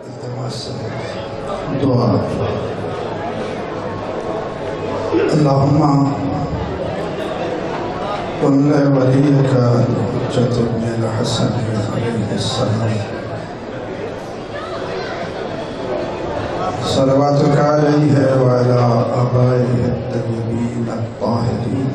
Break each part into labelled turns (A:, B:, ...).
A: इल्तमास दुआ अल्लाहुम्मा कुल्ल वलियका हुज्जत इब्न हसन अलैहिस्सलाम सलवातुक अलैहि व अला आबाइहि अत्तय्यबीन अत्ताहिरीन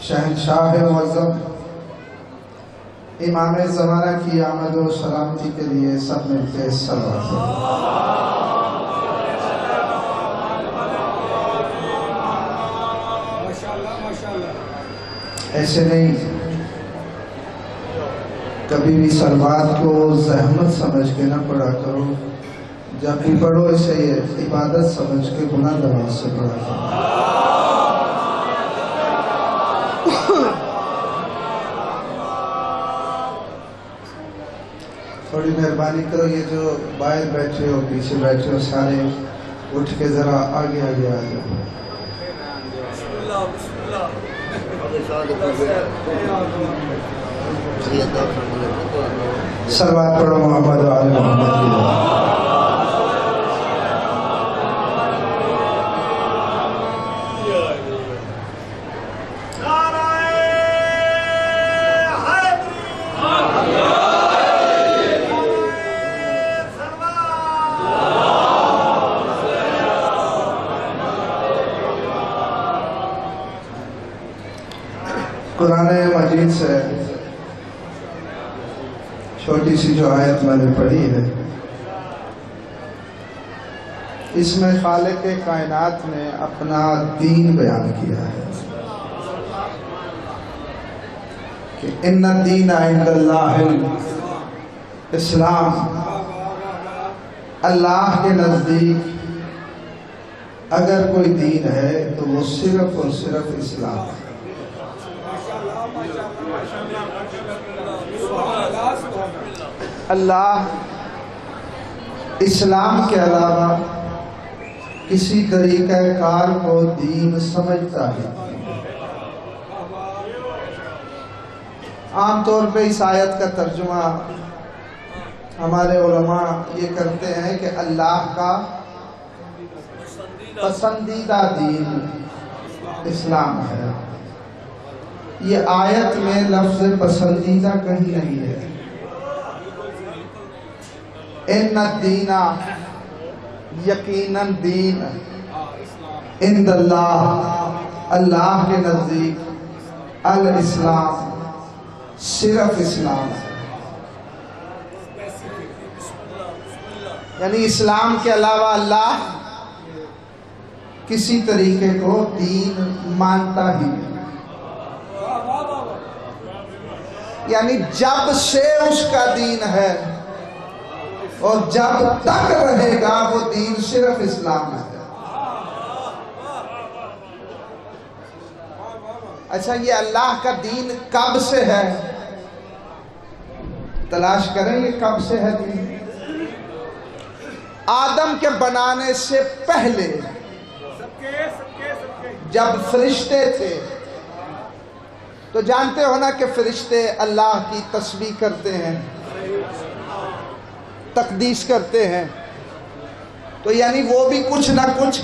A: शहनशाह मज़म इमाम ज़माना की आमद व सलामती के लिए सब मिलते सलाम ऐसे नहीं। कभी भी सलवात को जहमत समझ के ना पढ़ा करो। जब भी पढ़ो इसे इबादत समझ के गुना दबाव से पढ़ा करो। थोड़ी मेहरबानी करो ये जो बाहर बैठे हो, पीछे बैठे हो, सारे उठ के जरा आगे आगे आ जाओ। सलवात पढ़ो मोहम्मद मोहम्मद कुरान मजीद से छोटी सी जो आयत मैंने पढ़ी है, इसमें खाले के कायनात ने अपना दीन बयान किया है कि इन दीन इस्लाम, अल्लाह के नज़दीक अगर कोई दीन है तो वो सिर्फ़ और सिर्फ़ इस्लाम है। अल्लाह इस्लाम के अलावा किसी तरीका कार को दीन समझता है आमतौर पे इस आयत का तर्जुमा हमारे उलमा ये करते हैं कि अल्लाह का पसंदीदा दीन इस्लाम है। ये आयत में लफ्ज पसंदीदा कहीं नहीं है। इन दीना यकीनन दीन। इन अल्लाह के नज़दीक, अल इस्लाम, सिर्फ़ इस्लाम। यानी इस्लाम के अलावा अल्लाह किसी तरीके को दीन मानता ही नहीं। यानी जब से उसका दीन है और जब तक रहेगा वो दीन सिर्फ़ इस्लाम है। अच्छा ये अल्लाह का दीन कब से है? तलाश करेंगे कब से है दीन? आदम के बनाने से पहले, जब फरिश्ते थे तो जानते हो ना कि फरिश्ते अल्लाह की तस्वी करते हैं, तकदीस करते हैं। तो यानी वो भी कुछ ना कुछ